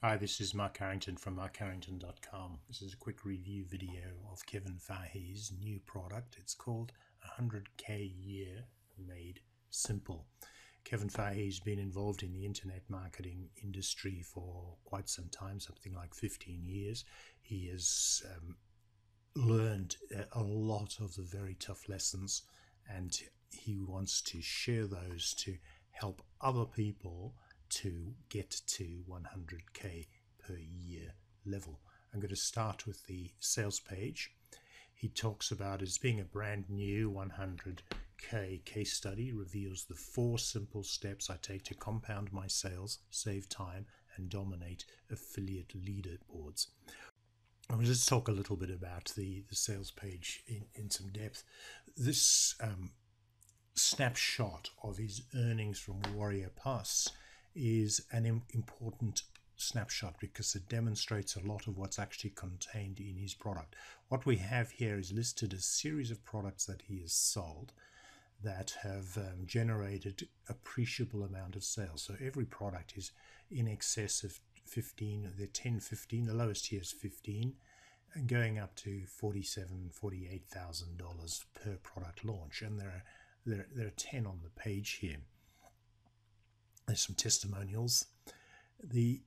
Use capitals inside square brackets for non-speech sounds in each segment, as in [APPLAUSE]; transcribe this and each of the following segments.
Hi, this is Mark Carrington from markcarrington.com. This is a quick review video of Kevin Fahey's new product. It's called 100k Year Made Simple. Kevin Fahey's been involved in the internet marketing industry for quite some time, something like 15 years. He has um, learned a lot of the very tough lessons and he wants to share those to help other people to get to 100k per year level. I'm going to start with the sales page. He talks about as being a brand new 100k case study, reveals the four simple steps I take to compound my sales, save time, and dominate affiliate leaderboards. I'm going to just talk a little bit about the, the sales page in, in some depth. This um, snapshot of his earnings from Warrior Plus is an important snapshot because it demonstrates a lot of what's actually contained in his product. What we have here is listed a series of products that he has sold that have um, generated appreciable amount of sales. So every product is in excess of 15, they're 10, 15, the lowest here is 15 and going up to 47, 48,000 dollars per product launch. And there are, there, there are 10 on the page here. There's some testimonials. The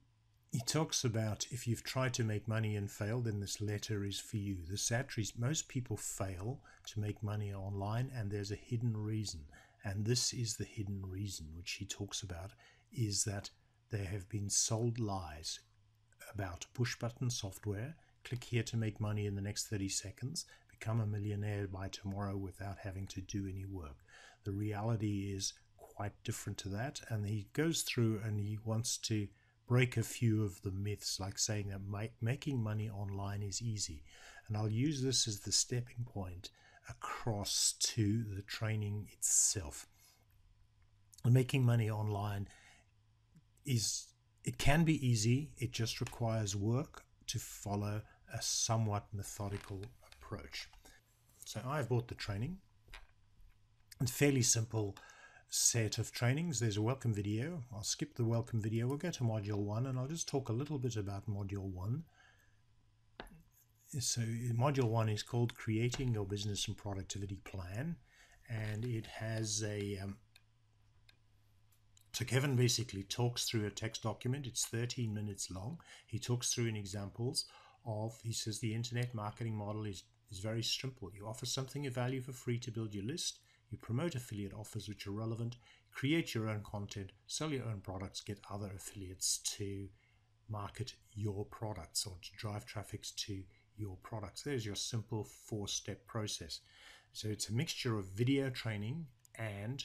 he talks about if you've tried to make money and failed, then this letter is for you. The sad truth most people fail to make money online, and there's a hidden reason. And this is the hidden reason, which he talks about, is that there have been sold lies about push button software. Click here to make money in the next 30 seconds. Become a millionaire by tomorrow without having to do any work. The reality is quite different to that. And he goes through and he wants to break a few of the myths, like saying that making money online is easy. And I'll use this as the stepping point across to the training itself. Making money online is it can be easy, it just requires work to follow a somewhat methodical approach. So I've bought the training. It's fairly simple set of trainings. There's a welcome video. I'll skip the welcome video. We'll go to module one and I'll just talk a little bit about module one. So module one is called creating your business and productivity plan. And it has a, um, so Kevin basically talks through a text document. It's 13 minutes long. He talks through in examples of, he says the internet marketing model is, is very simple. You offer something of value for free to build your list you promote affiliate offers which are relevant, create your own content, sell your own products, get other affiliates to market your products or to drive traffic to your products. There's your simple four step process. So it's a mixture of video training and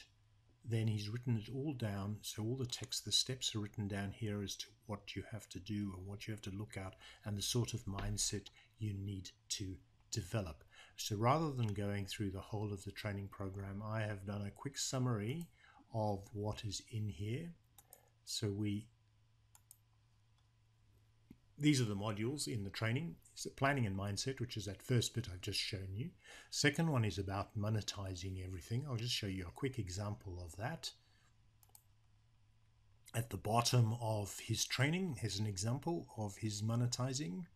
then he's written it all down. So all the text, the steps are written down here as to what you have to do and what you have to look at and the sort of mindset you need to develop. So rather than going through the whole of the training program, I have done a quick summary of what is in here. So we these are the modules in the training. It's planning and mindset, which is that first bit I've just shown you. Second one is about monetizing everything. I'll just show you a quick example of that. At the bottom of his training is an example of his monetizing.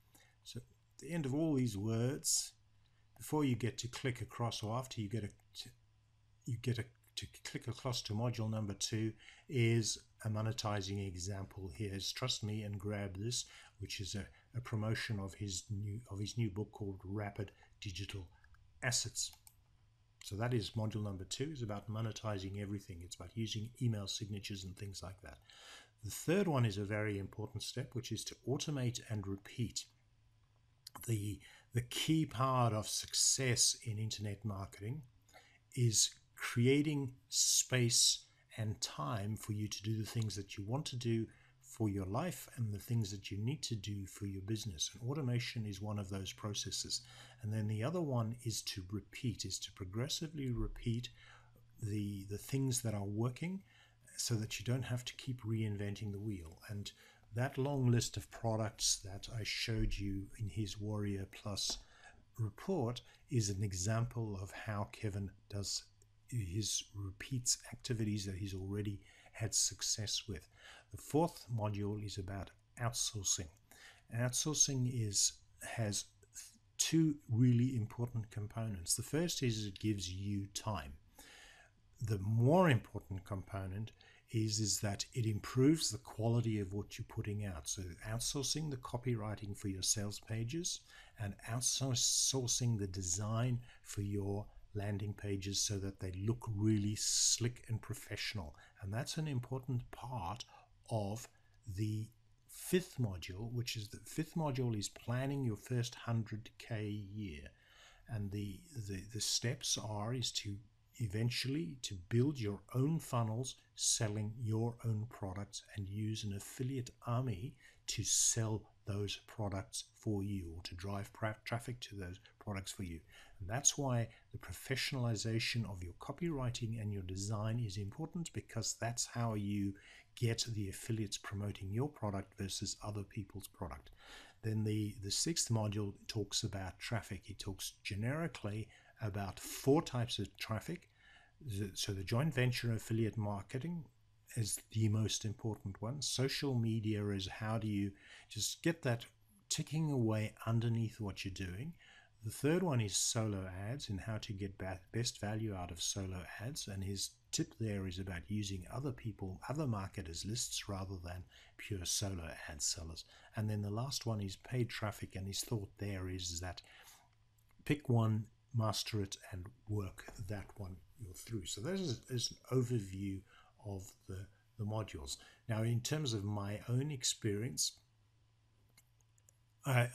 So at the end of all these words, before you get to click across or after you get a you get a to click across to module number two is a monetizing example here. Is trust me and grab this which is a, a promotion of his new of his new book called rapid digital assets. So that is module number two is about monetizing everything. It's about using email signatures and things like that. The third one is a very important step which is to automate and repeat the the key part of success in internet marketing is creating space and time for you to do the things that you want to do for your life and the things that you need to do for your business. And automation is one of those processes. And then the other one is to repeat, is to progressively repeat the the things that are working so that you don't have to keep reinventing the wheel. And that long list of products that I showed you in his Warrior Plus report is an example of how Kevin does his repeats activities that he's already had success with. The fourth module is about outsourcing. Outsourcing is has two really important components. The first is it gives you time. The more important component is is that it improves the quality of what you're putting out. So outsourcing the copywriting for your sales pages and outsourcing the design for your landing pages so that they look really slick and professional. And that's an important part of the fifth module, which is the fifth module is planning your first 100k year. And the, the, the steps are is to eventually to build your own funnels selling your own products and use an affiliate army to sell those products for you or to drive traffic to those products for you. And that's why the professionalization of your copywriting and your design is important because that's how you get the affiliates promoting your product versus other people's product. Then the, the sixth module talks about traffic. It talks generically about four types of traffic. So the joint venture affiliate marketing is the most important one. Social media is how do you just get that ticking away underneath what you're doing. The third one is solo ads and how to get best value out of solo ads. And his tip there is about using other people, other marketers' lists rather than pure solo ad sellers. And then the last one is paid traffic. And his thought there is that pick one, master it, and work that one through. So this is, is an overview of the, the modules. Now, in terms of my own experience, I,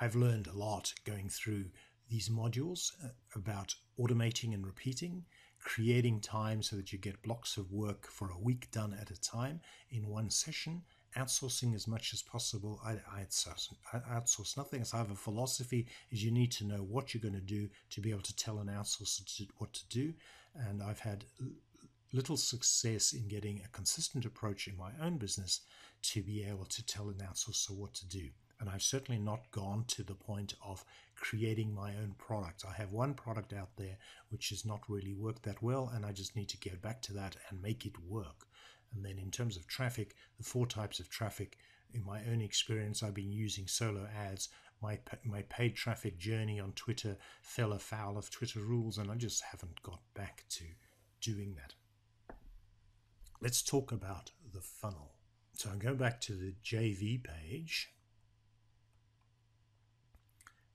I've learned a lot going through these modules uh, about automating and repeating, creating time so that you get blocks of work for a week done at a time in one session, outsourcing as much as possible. I, I outsource, I outsource nothing. So I have a philosophy is you need to know what you're going to do to be able to tell an outsourcer what to do. And I've had little success in getting a consistent approach in my own business to be able to tell an outsourcer what to do. And I've certainly not gone to the point of creating my own product. I have one product out there which has not really worked that well, and I just need to get back to that and make it work. And then in terms of traffic, the four types of traffic, in my own experience, I've been using solo ads. My, my paid traffic journey on Twitter fell afoul of Twitter rules, and I just haven't got back to doing that. Let's talk about the funnel. So I'm going back to the JV page.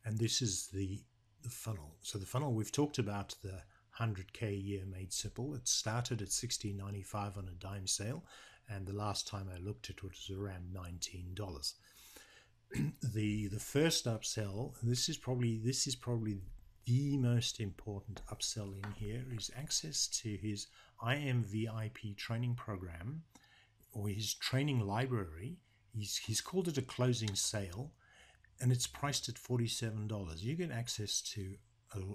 And this is the, the funnel. So the funnel, we've talked about the 100k year made simple. It started at 16.95 on a dime sale, and the last time I looked, at it was around $19. [CLEARS THROAT] the the first upsell, this is probably this is probably the most important upsell in here is access to his IMVIP training program or his training library. He's, he's called it a closing sale and it's priced at $47. You get access to a,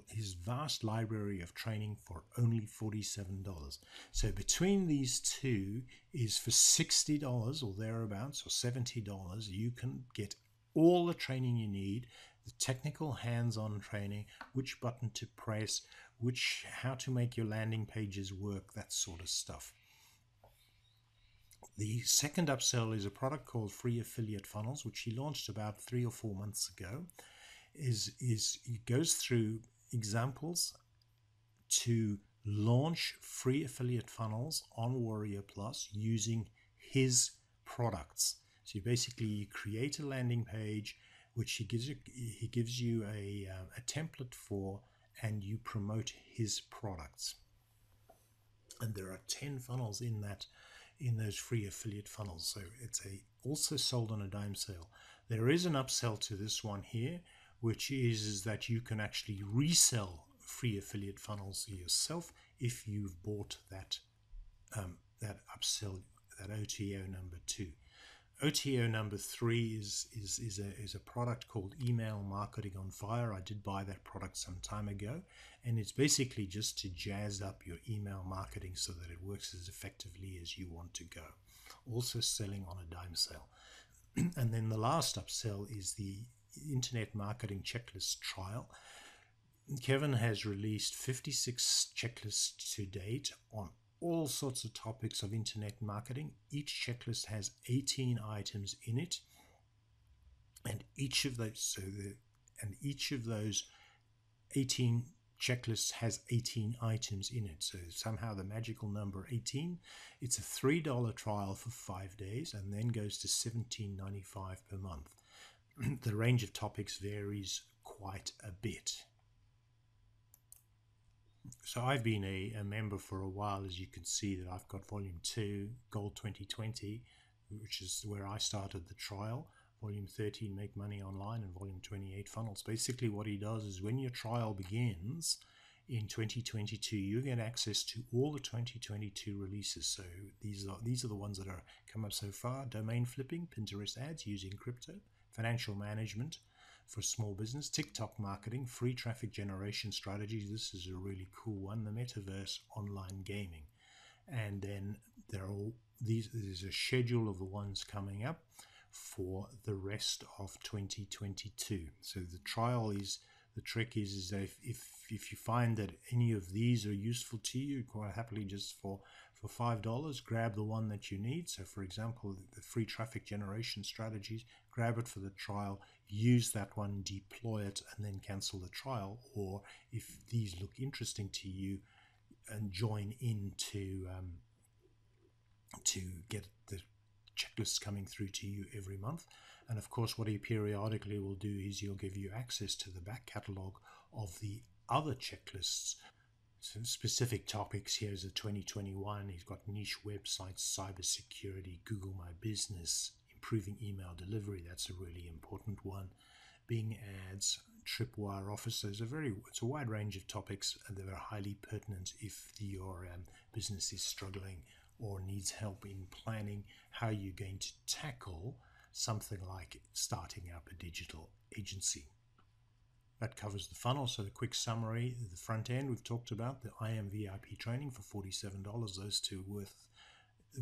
his vast library of training for only $47. So between these two is for $60 or thereabouts or $70, you can get all the training you need the technical hands-on training, which button to press, which how to make your landing pages work, that sort of stuff. The second upsell is a product called Free Affiliate Funnels, which he launched about three or four months ago. Is is he goes through examples to launch free affiliate funnels on Warrior Plus using his products. So you basically create a landing page, which he gives you, he gives you a, uh, a template for, and you promote his products. And there are 10 funnels in that in those free affiliate funnels. So it's a also sold on a dime sale. There is an upsell to this one here, which is, that you can actually resell free affiliate funnels yourself if you've bought that um, that upsell that OTO number two. OTO number three is, is, is, a, is a product called Email Marketing on Fire. I did buy that product some time ago, and it's basically just to jazz up your email marketing so that it works as effectively as you want to go. Also selling on a dime sale. [CLEARS THROAT] and then the last upsell is the Internet Marketing Checklist Trial. Kevin has released 56 checklists to date on all sorts of topics of internet marketing. Each checklist has 18 items in it, and each of those so the and each of those 18 checklists has 18 items in it. So somehow the magical number 18. It's a $3 trial for five days and then goes to $17.95 per month. [CLEARS THROAT] the range of topics varies quite a bit. So I've been a, a, member for a while, as you can see that I've got volume 2, Gold 2020, which is where I started the trial. Volume 13, Make Money Online, and Volume 28, Funnels. Basically what he does is when your trial begins in 2022, you get access to all the 2022 releases. So these are, these are the ones that are come up so far. Domain flipping, Pinterest ads using crypto, financial management, for small business, TikTok marketing, free traffic generation strategies. This is a really cool one. The metaverse, online gaming, and then there are all these. There's a schedule of the ones coming up for the rest of 2022. So the trial is the trick is, is that if, if, if you find that any of these are useful to you, quite happily just for for five dollars, grab the one that you need. So, for example, the free traffic generation strategies, grab it for the trial, use that one, deploy it, and then cancel the trial. Or if these look interesting to you, and join in to um, to get the checklists coming through to you every month. And of course, what he periodically will do is he'll give you access to the back catalogue of the other checklists. Specific topics here is a 2021. He's got niche websites, cybersecurity, Google My Business, improving email delivery. That's a really important one. Bing ads, Tripwire Office. There's a very it's a wide range of topics and they're highly pertinent if your um, business is struggling or needs help in planning how you're going to tackle something like starting up a digital agency. That covers the funnel. So the quick summary, the front end we've talked about, the IM VIP training for $47. Those two worth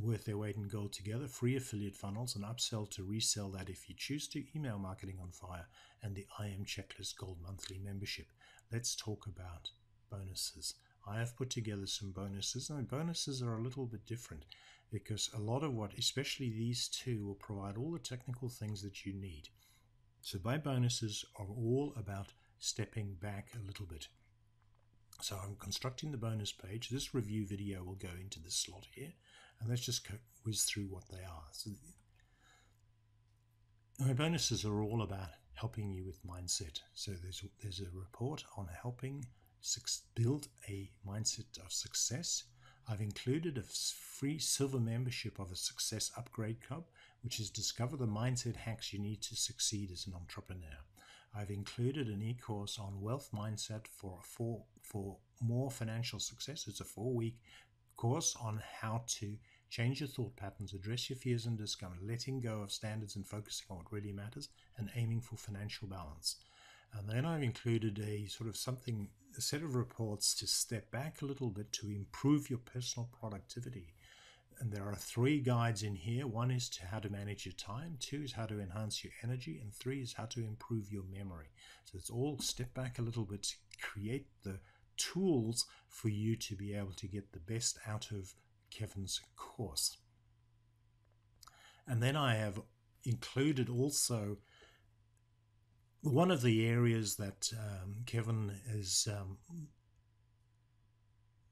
worth their weight in gold together. Free affiliate funnels and upsell to resell that if you choose to. Email marketing on fire and the IM checklist gold monthly membership. Let's talk about bonuses. I have put together some bonuses. and bonuses are a little bit different because a lot of what, especially these two, will provide all the technical things that you need. So my bonuses are all about stepping back a little bit. So I'm constructing the bonus page. This review video will go into this slot here, and let's just whiz through what they are. So my bonuses are all about helping you with mindset. So there's there's a report on helping build a mindset of success. I've included a free silver membership of a Success Upgrade Club, which is discover the mindset hacks you need to succeed as an entrepreneur. I've included an e-course on wealth mindset for for for more financial success. It's a four-week course on how to change your thought patterns, address your fears and discomfort, letting go of standards and focusing on what really matters, and aiming for financial balance. And then I've included a sort of something, a set of reports to step back a little bit to improve your personal productivity. And there are three guides in here. One is to how to manage your time, two is how to enhance your energy, and three is how to improve your memory. So it's all step back a little bit to create the tools for you to be able to get the best out of Kevin's course. And then I have included also one of the areas that um, Kevin has um,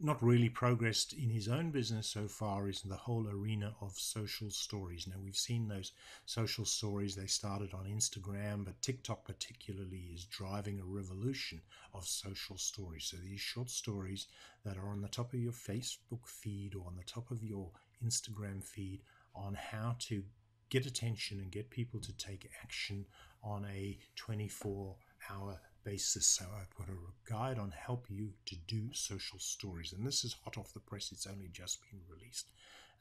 not really progressed in his own business so far is the whole arena of social stories. Now, we've seen those social stories, they started on Instagram, but TikTok particularly is driving a revolution of social stories. So, these short stories that are on the top of your Facebook feed or on the top of your Instagram feed on how to get attention and get people to take action on a 24 hour basis. So I've got a guide on help you to do social stories. And this is hot off the press, it's only just been released.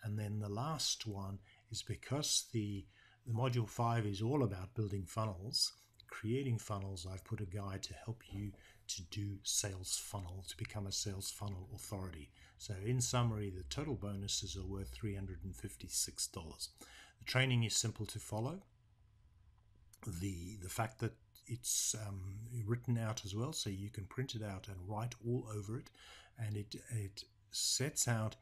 And then the last one is because the, the module 5 is all about building funnels, creating funnels, I've put a guide to help you to do sales funnel, to become a sales funnel authority. So in summary, the total bonuses are worth $356. The training is simple to follow the the fact that it's um, written out as well, so you can print it out and write all over it, and it it sets out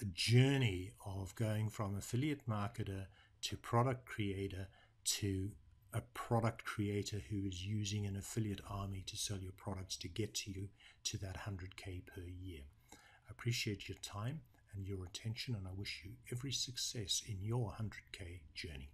a journey of going from affiliate marketer to product creator to a product creator who is using an affiliate army to sell your products to get to you to that 100k per year. I appreciate your time and your attention, and I wish you every success in your 100k journey.